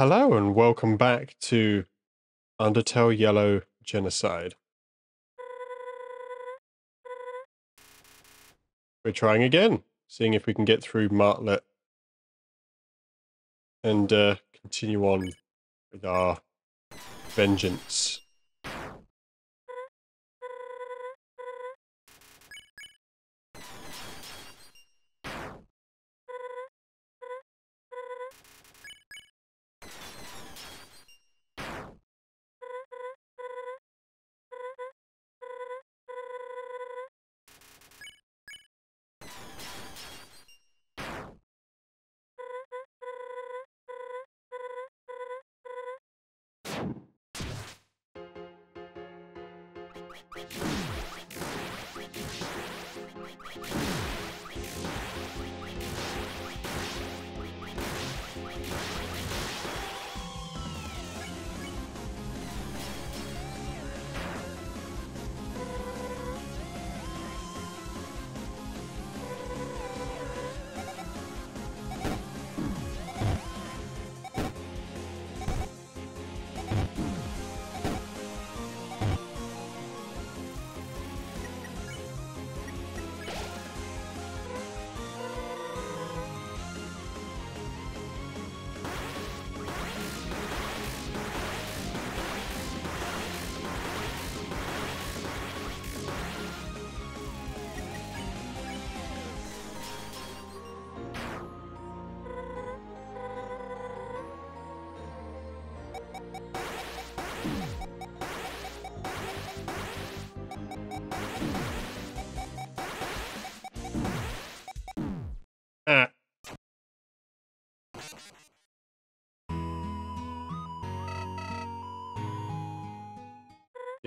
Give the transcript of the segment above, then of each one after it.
Hello and welcome back to Undertale Yellow Genocide. We're trying again, seeing if we can get through Martlet and uh, continue on with our vengeance.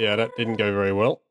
Yeah, that didn't go very well.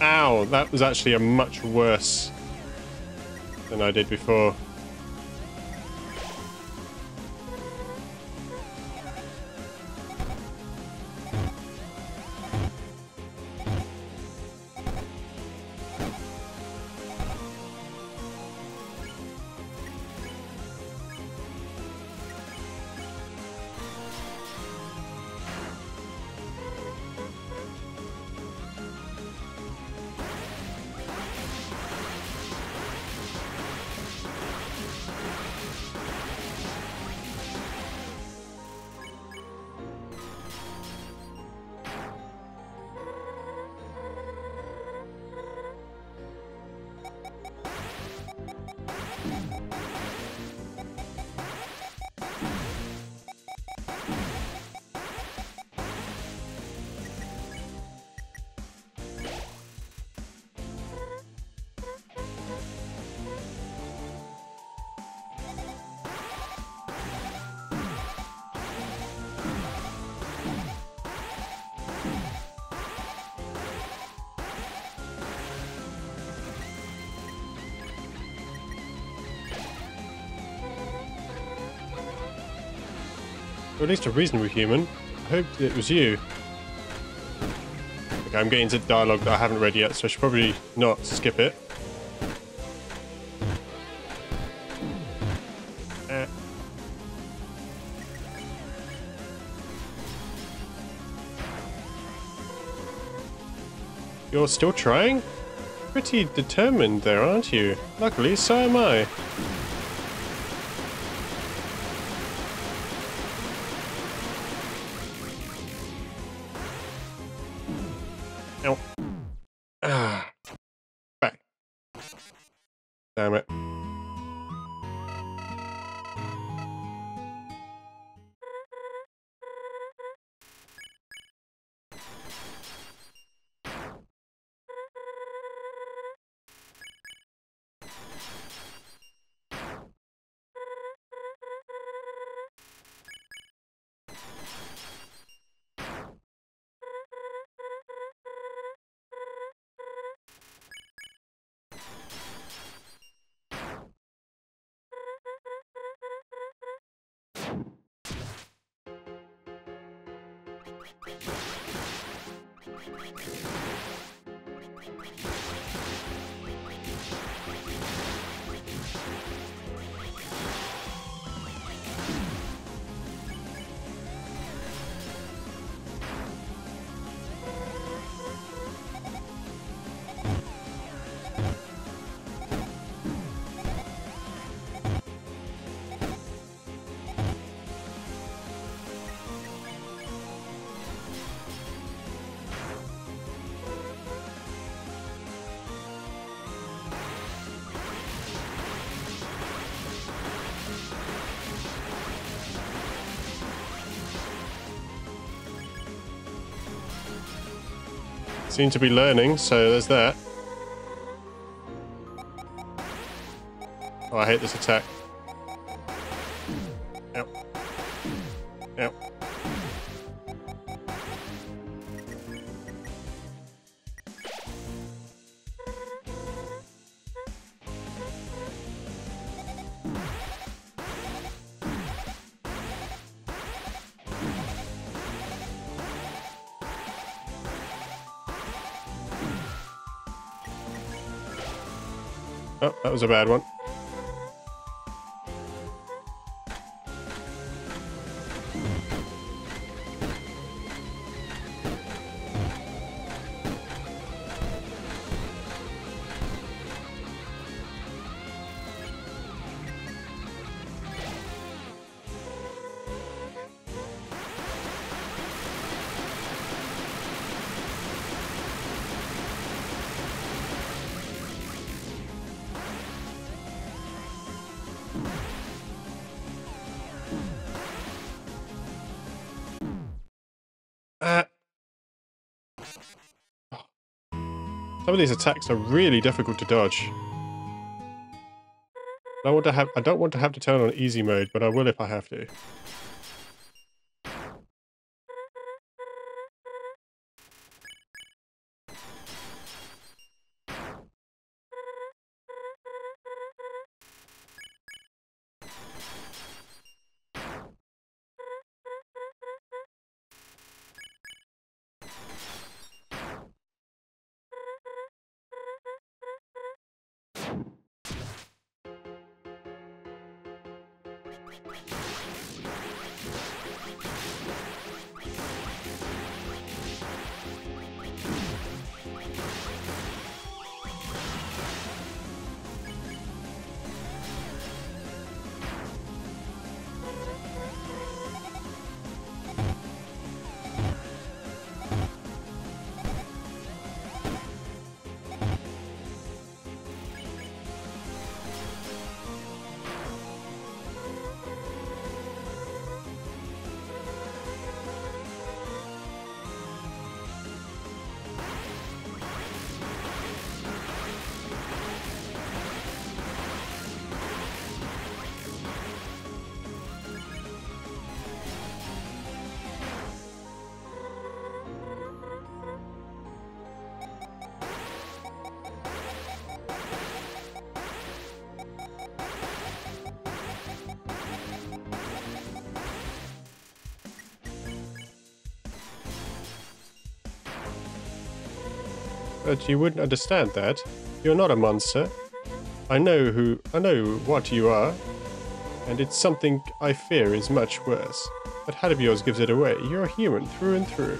Ow, that was actually a much worse than I did before. Or at least a reasonable human. I hoped it was you. Okay, I'm getting to dialogue that I haven't read yet, so I should probably not skip it. Eh. You're still trying? Pretty determined there, aren't you? Luckily, so am I. Ow. Ah. Back. Damn it. Seem to be learning, so there's that. Oh, I hate this attack. A bad one. Some of these attacks are really difficult to dodge. I want to have I don't want to have to turn on easy mode, but I will if I have to. But you wouldn't understand that. You're not a monster. I know who I know what you are, and it's something I fear is much worse. That hat of yours gives it away. You're a human through and through.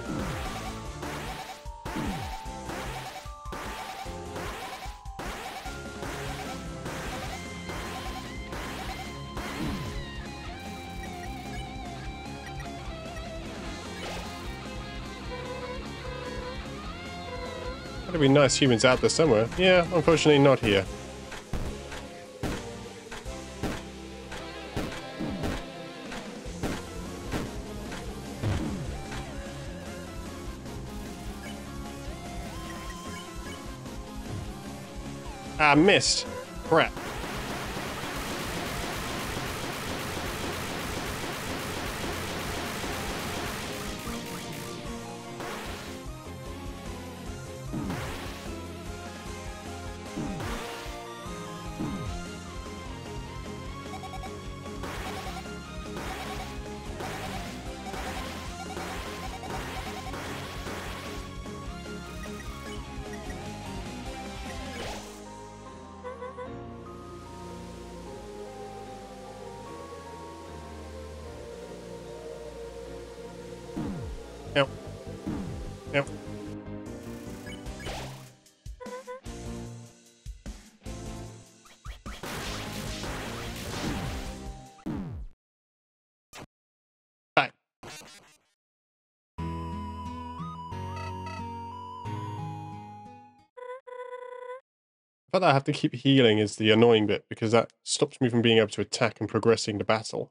Gotta be nice humans out there somewhere. Yeah, unfortunately not here. I missed. Crap. Fact that I have to keep healing is the annoying bit because that stops me from being able to attack and progressing the battle.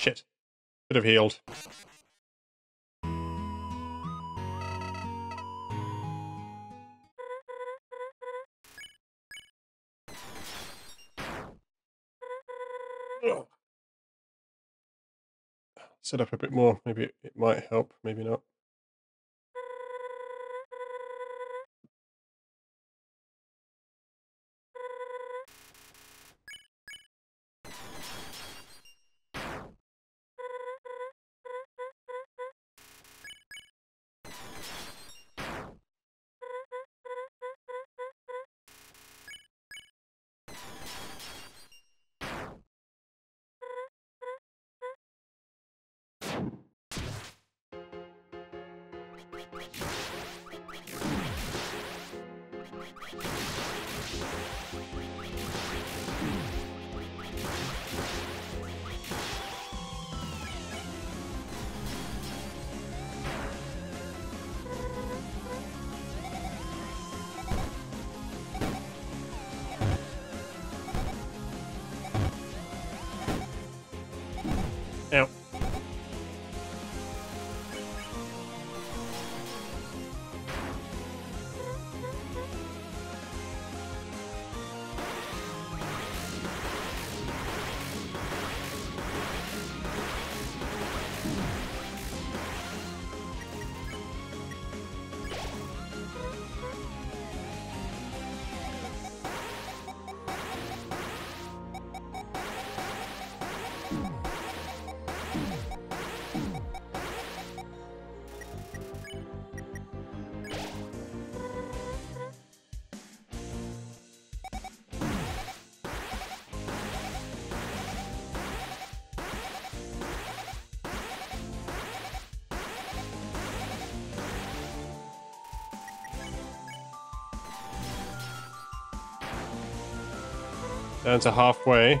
Shit. Could have healed. Set up a bit more. Maybe it might help. Maybe not. Down to halfway.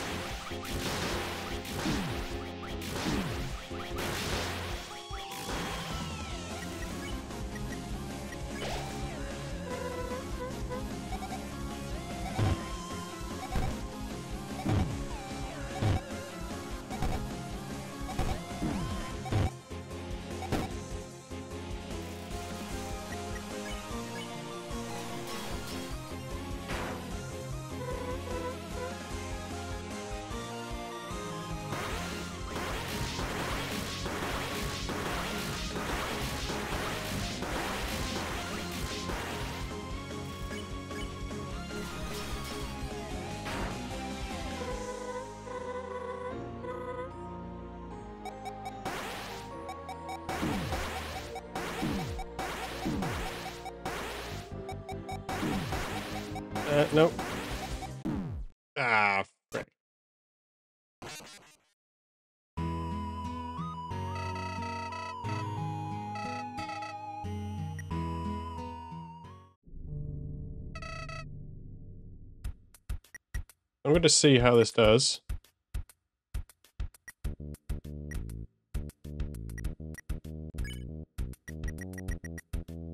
I'm going to see how this does.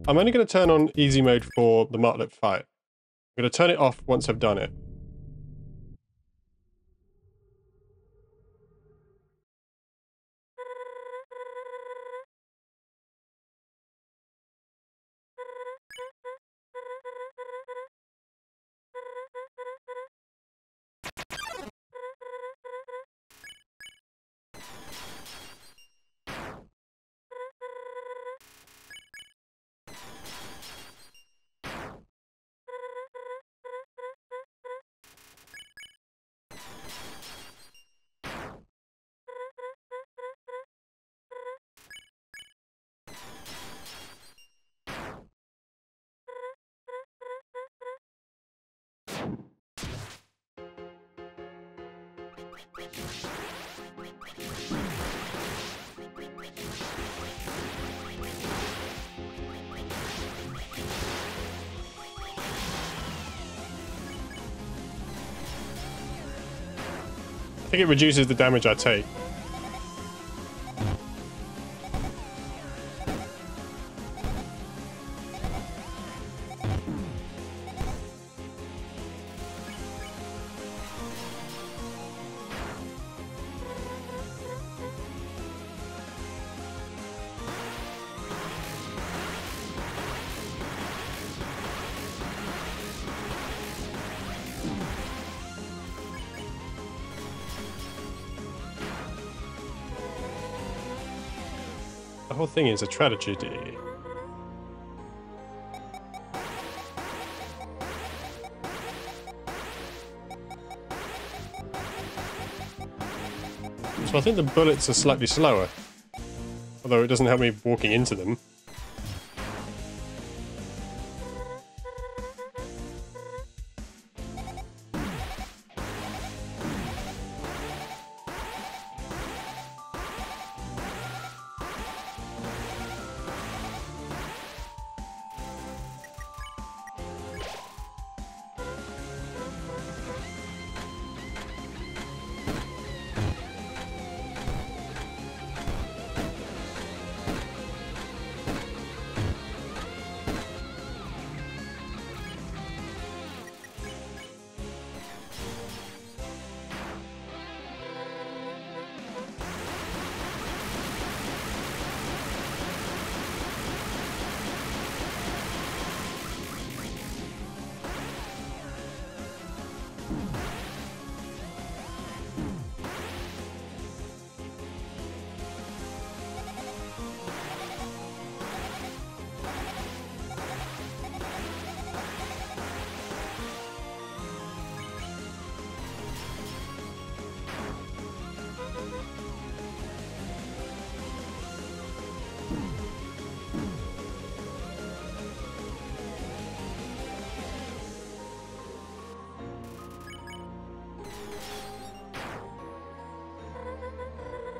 I'm only going to turn on easy mode for the Martlet fight. I'm going to turn it off once I've done it. I think it reduces the damage I take. Thing is a tragedy. So I think the bullets are slightly slower. Although it doesn't help me walking into them.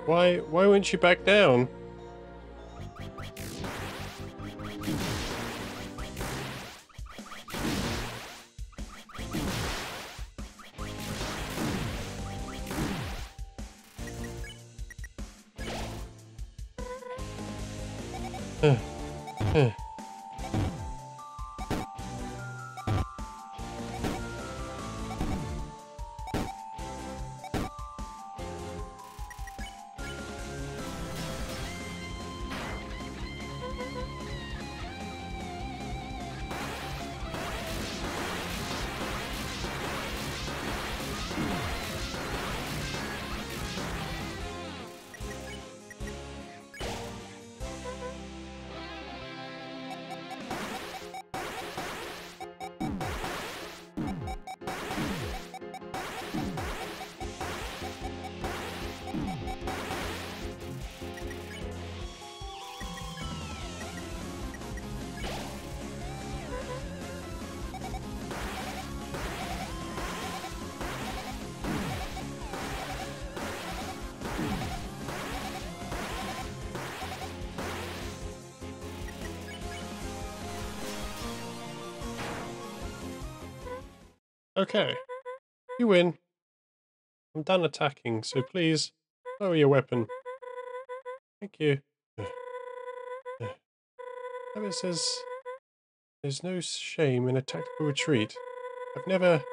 Why, why won't you back down? Okay. You win. I'm done attacking, so please lower your weapon. Thank you. Ever says there's no shame in a tactical retreat. I've never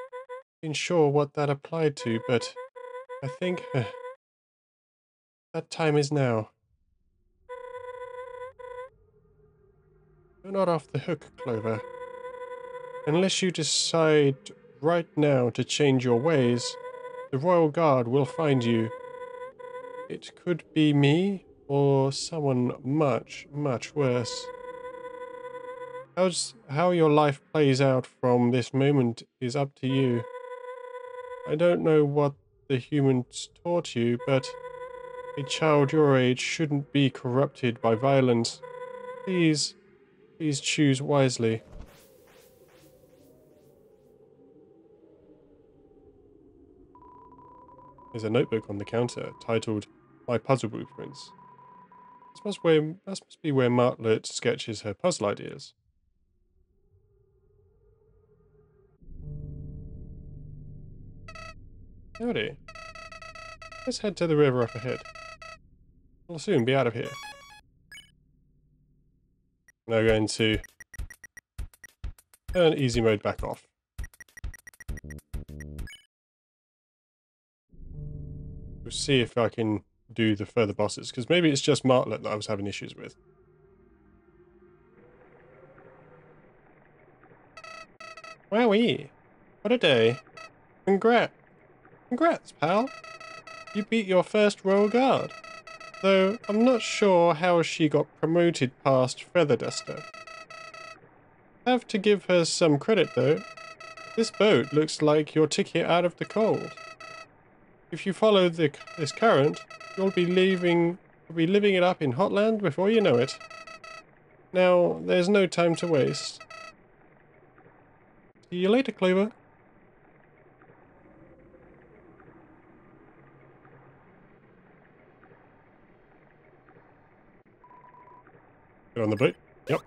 been sure what that applied to, but I think that time is now. You're not off the hook, Clover. Unless you decide right now to change your ways, the Royal Guard will find you. It could be me or someone much, much worse. How's, how your life plays out from this moment is up to you. I don't know what the humans taught you, but a child your age shouldn't be corrupted by violence. Please, please choose wisely. There's a notebook on the counter titled My Puzzle Blueprints. This must, where, this must be where Martlet sketches her puzzle ideas. Howdy. Let's head to the river up ahead. We'll soon be out of here. Now going to turn easy mode back off. See if I can do the further bosses, because maybe it's just Martlet that I was having issues with. Wowee! What a day. Congrats! Congrats, pal! You beat your first Royal Guard. Though, I'm not sure how she got promoted past Feather Duster. Have to give her some credit, though. This boat looks like your ticket out of the cold. If you follow the, this current, you'll be leaving, you'll be living it up in Hotland before you know it. Now, there's no time to waste. See you later, Clover. Get on the boat. Yep.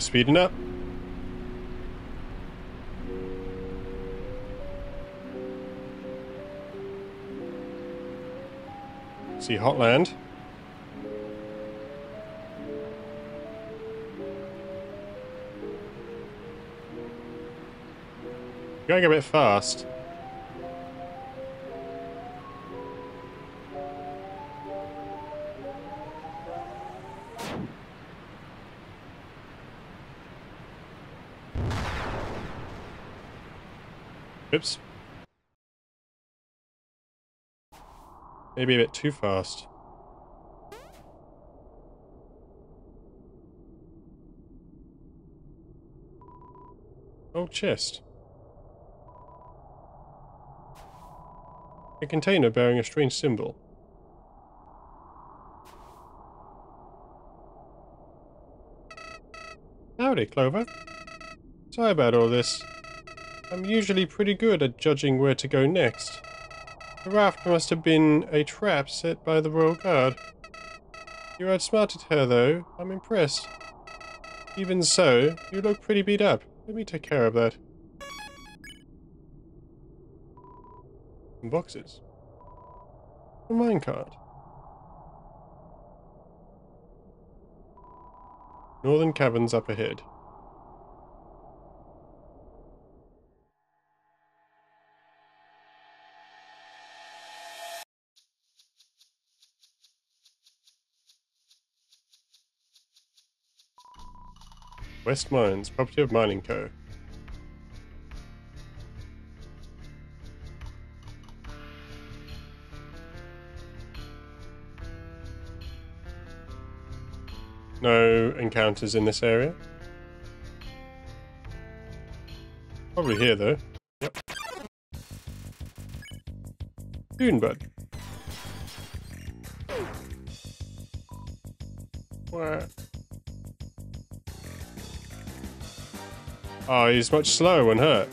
Speeding up. See Hotland. Going a bit fast. Maybe a bit too fast. Oh, chest. A container bearing a strange symbol. Howdy, Clover. Sorry about all this. I'm usually pretty good at judging where to go next. The raft must have been a trap set by the Royal Guard. You outsmarted her, though. I'm impressed. Even so, you look pretty beat up. Let me take care of that. Some boxes. A minecart. Northern caverns up ahead. West Mines, property of Mining Co. No encounters in this area. Probably here though. Yep. Dunebud. What? Oh, he's much slower when hurt.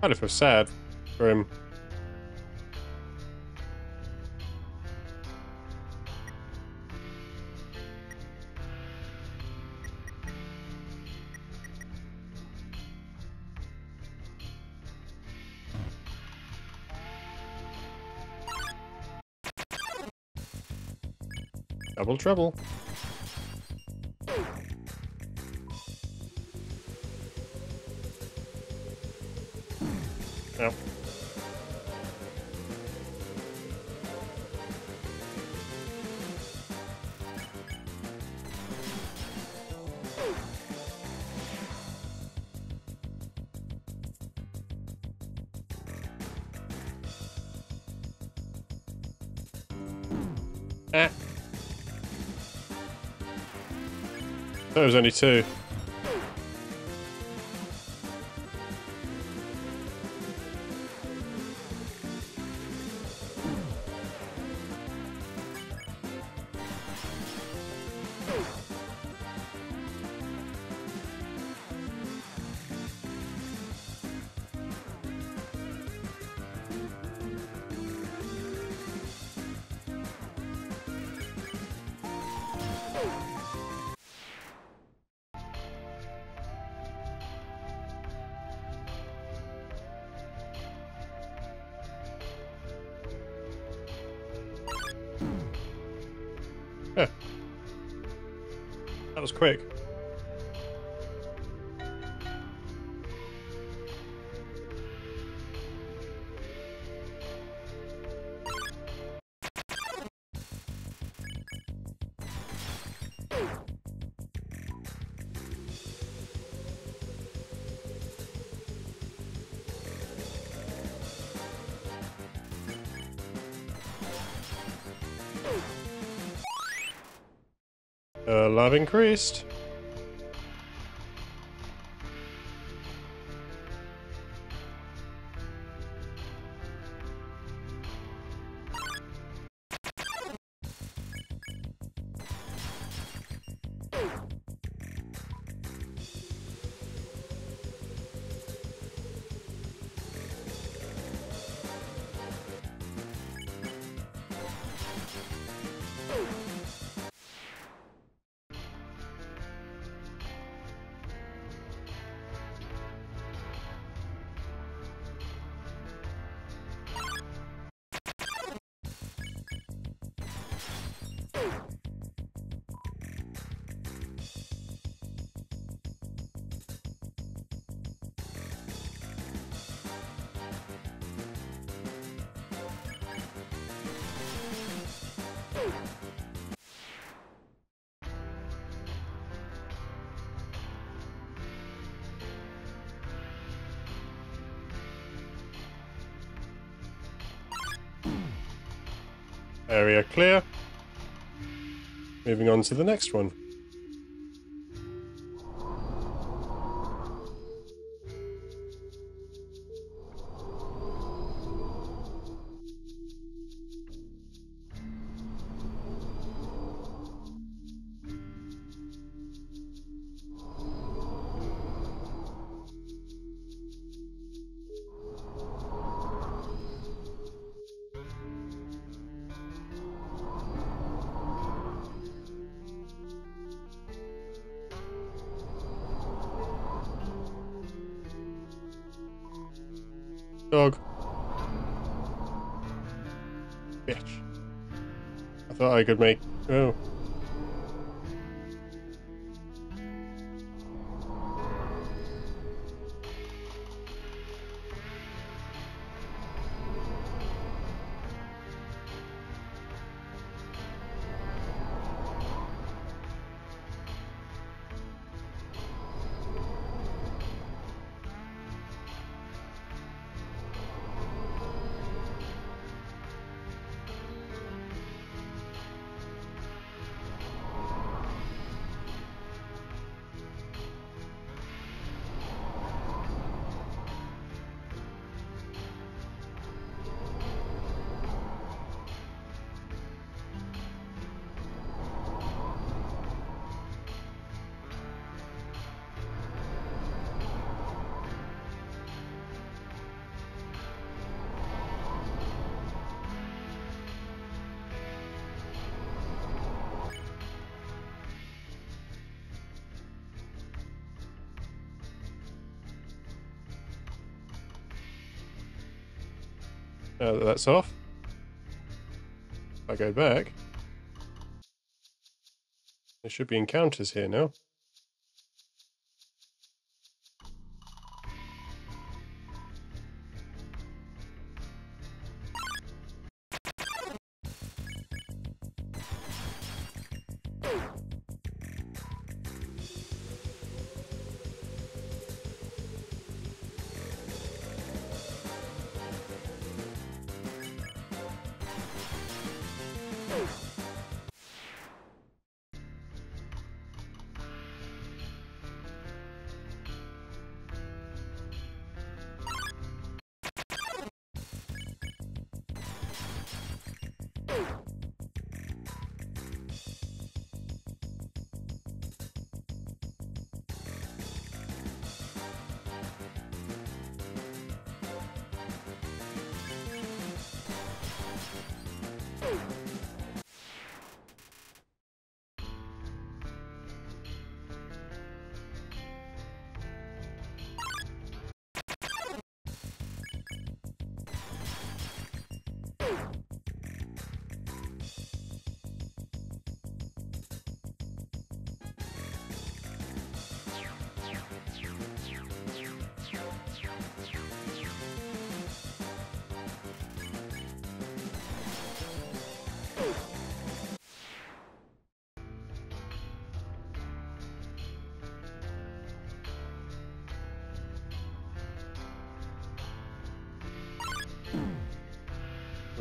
Kind of feel sad for him. Double trouble. That was only two. Was quick. Love increased. Area clear. Moving on to the next one. Dog. Bitch. I thought I could make... Oh. That that's off, if I go back, there should be encounters here now.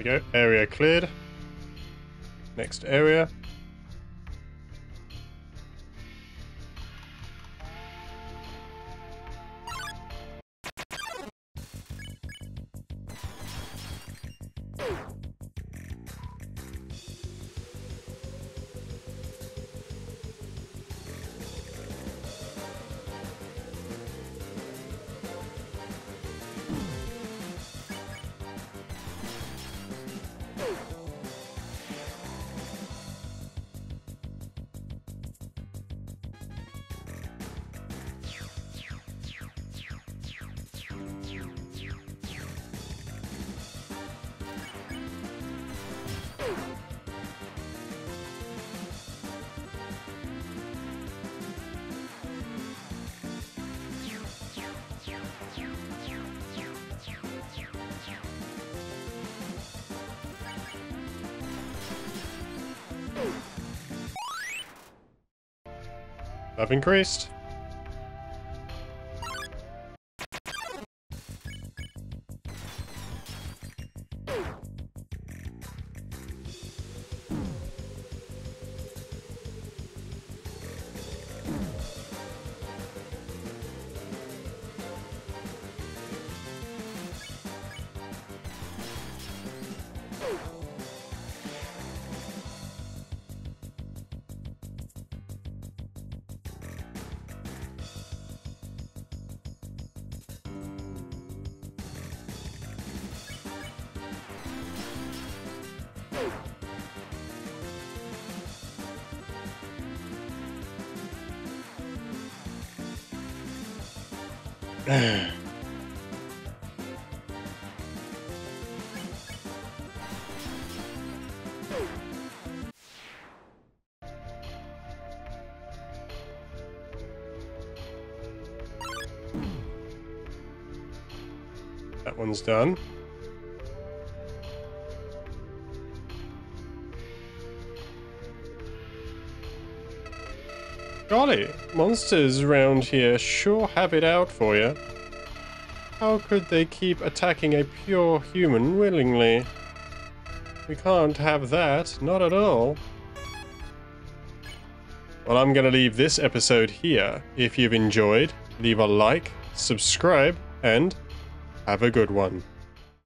We go. Area cleared. Next area. Have increased. that one's done. Golly, monsters around here sure have it out for you. How could they keep attacking a pure human willingly? We can't have that, not at all. Well, I'm going to leave this episode here. If you've enjoyed, leave a like, subscribe, and have a good one.